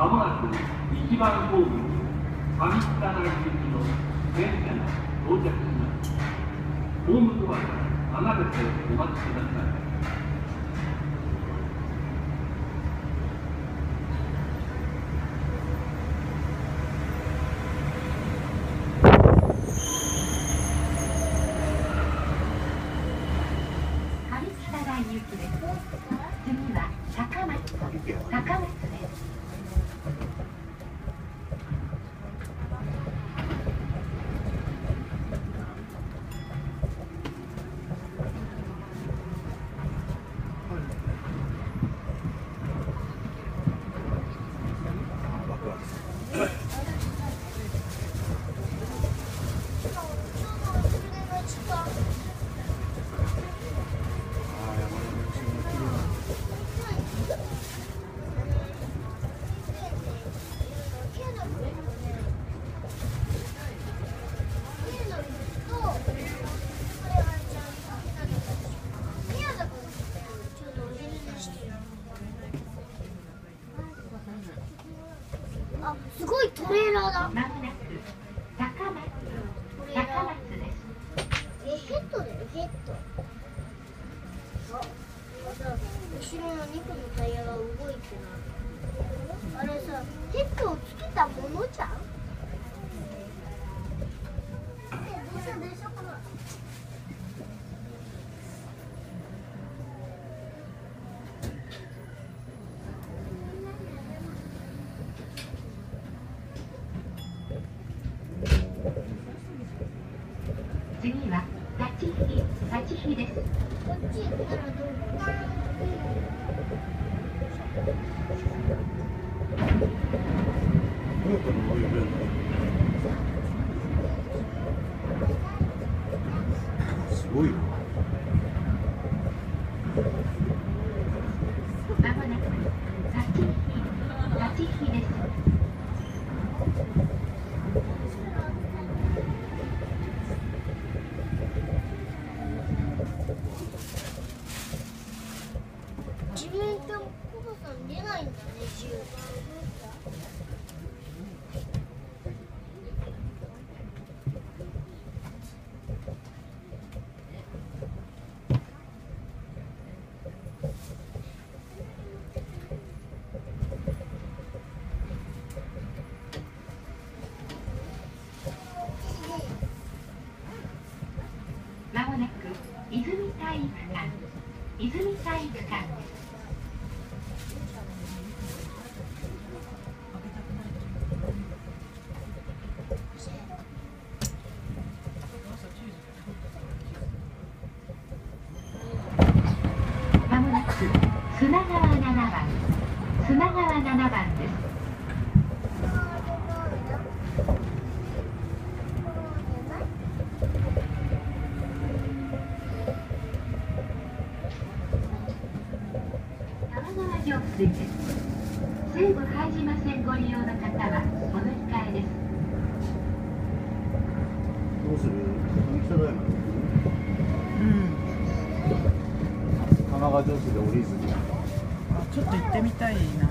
まもなく一番ホーム上北台行きの電車が到着しますホームドアから離れてお待ちください上北台行きです。次は高松高松です。ごいトレーラーだ。え、ヘッドだよ、ヘッド。後ろの2個のタイヤが動いてない。あれさ、ヘッドをつけたものじゃん？え、電車電車かな。次は立ち火立ち火ですこっち行ったらどうすごいな。まもなく立ち火立ち火です自分とコバさん出ないんだね、自由。まもなく泉体育館泉体育館ですまもなく砂川7番砂川7番です玉水です西武拝島線ご利用の方はお乗り換えですどうする？北大学。うん、神奈川上水で降りずに。ちょっと行ってみたいな。